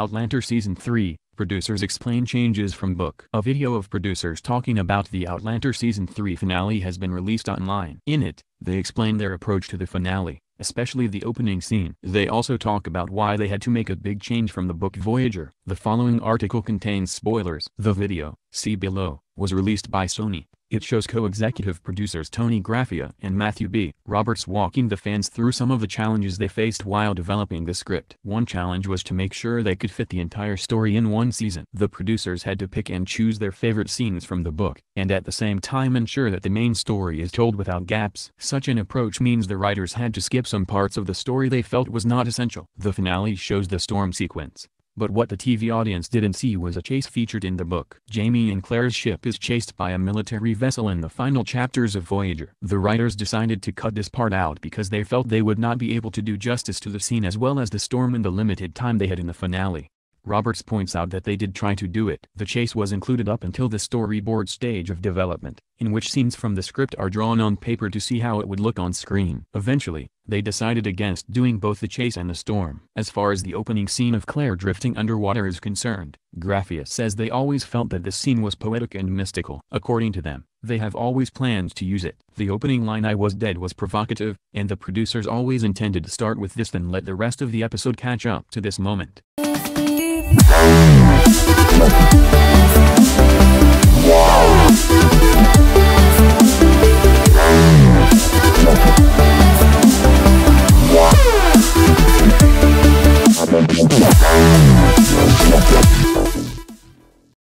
Outlander Season 3, producers explain changes from book. A video of producers talking about the Outlander Season 3 finale has been released online. In it, they explain their approach to the finale, especially the opening scene. They also talk about why they had to make a big change from the book Voyager. The following article contains spoilers. The video, see below, was released by Sony. It shows co-executive producers Toni Graphia and Matthew B. Roberts walking the fans through some of the challenges they faced while developing the script. One challenge was to make sure they could fit the entire story in one season. The producers had to pick and choose their favorite scenes from the book, and at the same time ensure that the main story is told without gaps. Such an approach means the writers had to skip some parts of the story they felt was not essential. The finale shows the storm sequence, but what the TV audience didn't see was a chase featured in the book. Jamie and Claire's ship is chased by a military vessel in the final chapters of Voyager. The writers decided to cut this part out because they felt they would not be able to do justice to the scene as well as the storm in the limited time they had in the finale. Roberts points out that they did try to do it. The chase was included up until the storyboard stage of development, in which scenes from the script are drawn on paper to see how it would look on screen. Eventually, they decided against doing both the chase and the storm. As far as the opening scene of Claire drifting underwater is concerned, Graphia says they always felt that this scene was poetic and mystical. According to them, they have always planned to use it. The opening line I was dead was provocative, and the producers always intended to start with this then let the rest of the episode catch up to this moment.